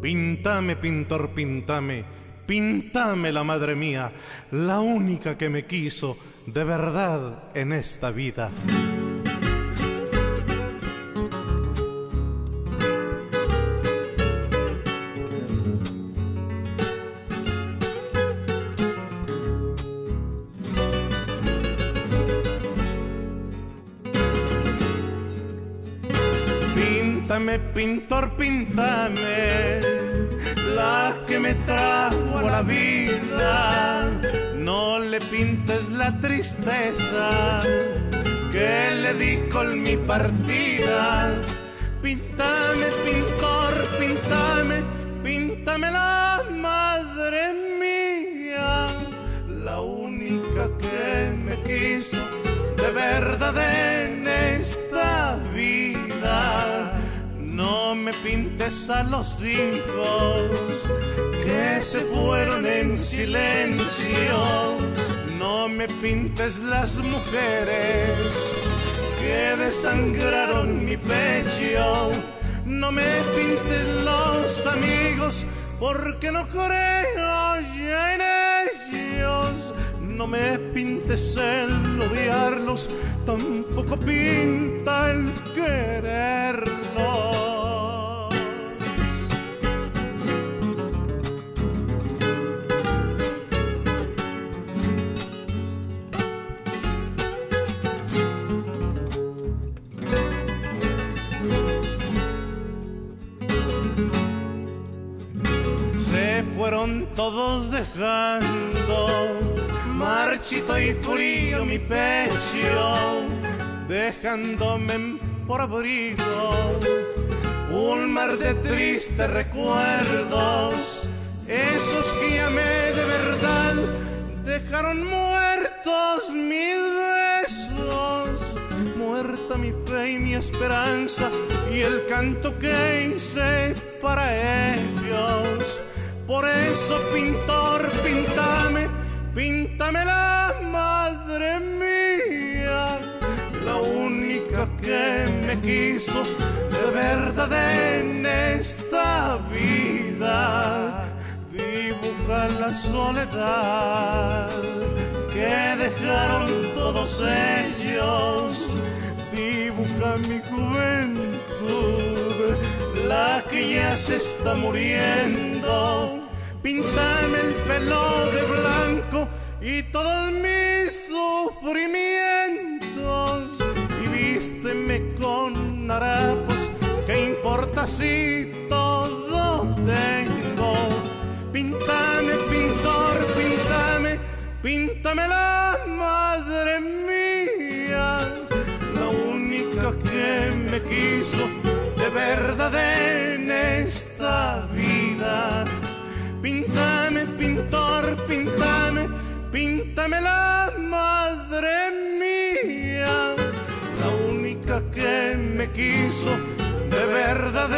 Pintame, pintor, pintame, pintame la madre mía, la única que me quiso de verdad en esta vida. Píntame, pintor, píntame, la que me trajo la vida. No le pintes la tristeza que le di con mi partida. Píntame, pintor, píntame, píntame la madre mía, la única que me quiso de verdad me pintes a los hijos que se fueron en silencio. No me pintes las mujeres que desangraron mi pecho. No me pintes los amigos porque no creo ya en ellos. No me pintes el odiarlos, tampoco pinta Fueron todos dejando. Marchito y frío mi pecho, dejándome por abrigo un mar de tristes recuerdos, esos que amé de verdad, dejaron muertos mil besos, muerta mi fe y mi esperanza y el canto que hice para ellos. Por eso, pintor, pintame Píntame la madre mía, la única que me quiso de verdad en esta vida. Dibuja la soledad que dejaron todos ellos. Que ya se está muriendo Píntame el pelo de blanco y todos mis sufrimientos y vísteme con harapos. ¿Qué importa si todo tengo? Píntame, pintor, píntame, píntame la madre mía, la única que me quiso verdad en esta vida. Píntame, pintor, píntame, píntame la madre mía, la única que me quiso de verdad